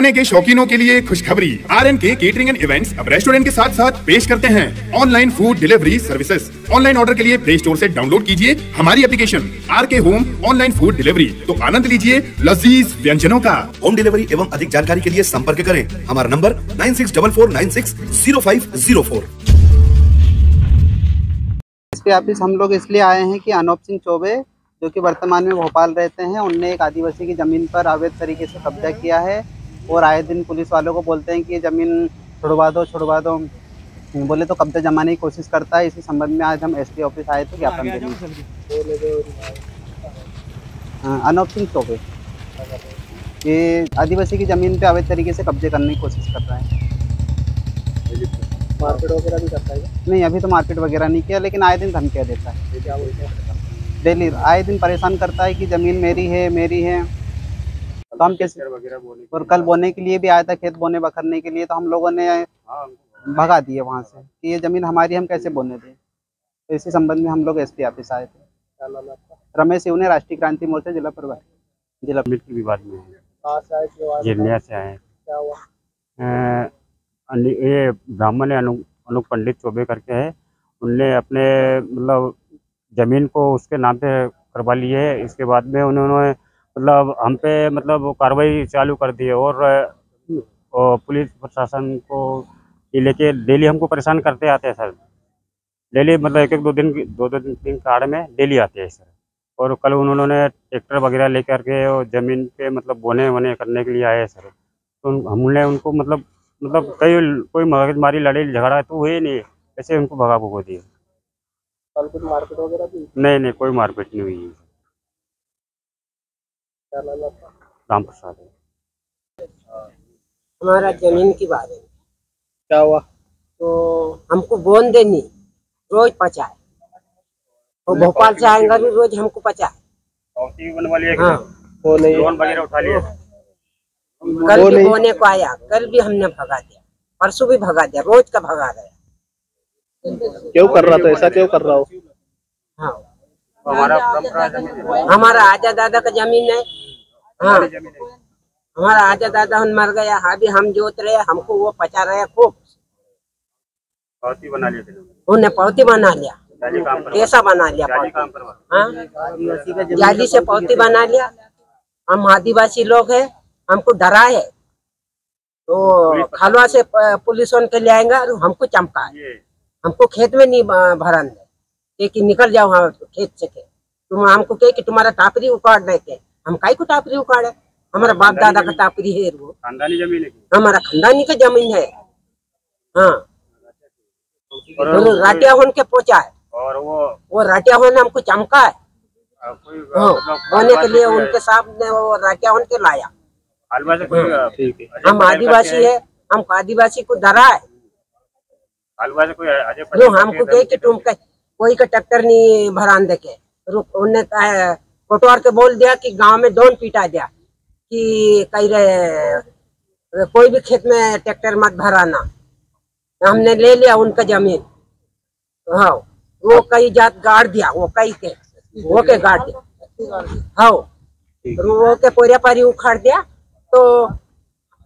खाने के शौकीनों के लिए खुशखबरी। R N K catering and events अब रेस्टोरेंट के साथ साथ पेश करते हैं। Online food delivery services online order के लिए प्ले स्टोर से डाउनलोड कीजिए हमारी application R K home online food delivery तो आनंद लीजिए लजीज व्यंजनों का। होम डिलीवरी एवं अधिक जानकारी के लिए संपर्क करें। हमारा number nine six double four nine six zero five zero four इस पे ऑफ़िस हम लोग इसलिए आए हैं कि अनूप सिंह चौबे जो कि वर्तमान में भोपाल रहते हैं उनने एक आदिवासी की ज़मीन पर अवैध तरीके से कब्जा किया है। और आए दिन पुलिस वालों को बोलते हैं कि ये ज़मीन छुड़वा दो छुड़वा दो। बोले तो कब्जा जमाने की कोशिश करता है। इसी संबंध में आज हम एसपी ऑफ़िस आए थे ज्ञापन देने अनूप सिंह चौबे ये आदिवासी की ज़मीन पे अवैध तरीके से कब्जे करने की कोशिश कर रहा है। मार्केट वगैरह भी करता है नहीं अभी तो मार्केट वगैरह नहीं किया लेकिन आए दिन धमकियाँ देता हैं? डेली आए दिन परेशान करता है कि ज़मीन मेरी है मेरी है। तो हम कैसे वगैरह बोले और कल बोने के लिए भी आया था खेत बोने बखरने के लिए तो हम लोगों ने हाँ भगा दिए वहाँ से कि ये ज़मीन हमारी हम कैसे बोने दें। तो इसी संबंध में हम लोग एसपी ऑफ़िस आए थे। रमेश सिंह ने राष्ट्रीय क्रांति मोर्चा जिला प्रभारी। जिला के विवाद में है। से आए जिरनिया से आए हैं। क्या हुआ? ये ब्राह्मण है अनु अनु पंडित चौबे करके है। उनने अपने मतलब ज़मीन को उसके नाम पे करवा ली है। इसके बाद में उन्होंने मतलब हम पे मतलब कार्रवाई चालू कर दी है और, पुलिस प्रशासन को लेके डेली हमको परेशान करते आते हैं सर। डेली मतलब एक एक दो दिन दो दो दिन तीन कार्ड में डेली आते हैं सर। और कल उन्होंने ट्रैक्टर वगैरह लेकर के और ज़मीन पे मतलब बोने वोने करने के लिए आए सर। तो हमने उनको मतलब मतलब कई कोई मगजमारी लड़ाई झगड़ा तो हुए ही। नहीं ऐसे उनको भगा भगो कुछ मार्केट वगैरह नहीं नहीं कोई मारपीट नहीं हुई है क्या नाम है आपका राम प्रसाद है। हमारा ज़मीन की बात है क्या हुआ? तो हमको बोन देनी रोज पचाए। वो भोपाल से आएँगे भी रोज हमको पचाए। हाँ वो नहीं। उठा लिया कल भी बोने को आया कल भी हमने भगा दिया। परसों भी भगा दिया रोज का भगा रहे क्यों कर रहा था? ऐसा क्यों कर रहा हो? हाँ। हमारा परंपरा ज़मीन है। हमारा आजा दादा का ज़मीन है। हाँ। हमारा आजा दादा हम मर गया। अभी हम जोत रहे हमको वो पचा रहे खूब। पावती बना लिया थे उन्हें पौती बना लिया। कैसा बना लिया हाँ। जाली से पौती बना लिया। हम आदिवासी लोग हैं हमको डरा है। तो खलवा से पुलिस वाले के ले आएँगे और हमको चमका हमको खेत में नहीं भरन। ये कि निकल जाओ वहाँ खेत से के तुम हमको कहे कि तुम्हारा टापरी उखाड़ देते हम काई को टापरी उखाड़े? हमारा बाप दादा का टापरी है वो। खानदानी ज़मीन है हमारा खानदानी का ज़मीन है। हाँ। और राटिया होन के पहुँचा है। और वो वो राटिया होन हमको चमका है। कोई हाँ, मतलब होने के लिए उनके सामने वो राटिया होन के लाया। है हम आदिवासी है। हम आदिवासी को डरा है। हमको कहे कि तुम का, कोई का ट्रैक्टर नहीं भरान दे के रुक उनने कोटवार के बोल दिया कि गाँव में दोन पीटा दिया कि कही रहे कोई भी खेत में ट्रैक्टर मत भराना। हमने ले लिया उनका ज़मीन। हाँ वो कई जात गाड़ दिया वो कई के वो के गाड़ दिया। हाँ वो के पोरिया पारी उखाड़ दिया तो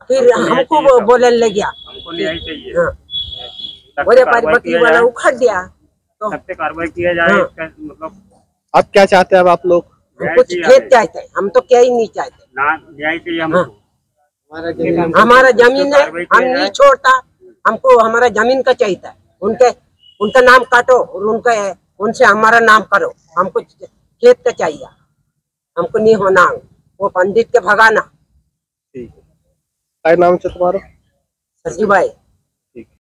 फिर हमको बोलने लग गया। हाँ सख्त पोरिया पारी बकरी वाला उखाड़ दिया। सख्त कार्रवाई किया जाए हाँ। मतलब अब क्या चाहते हैं अब आप लोग? हम कुछ खेत चाहते हैं हम तो क्या ही नहीं चाहते। न्याय चाहिए हाँ। हमको हमारा ज़मीन है हम नहीं छोड़ता हमको हमारा ज़मीन का चाहिए। उनके उनका नाम काटो और उनका उनसे हमारा नाम करो। हमको खेत का चाहिए। हमको नहीं होना। वो पंडित के भगाना। ठीक है। क्या नाम है तुम्हारा? सची भाई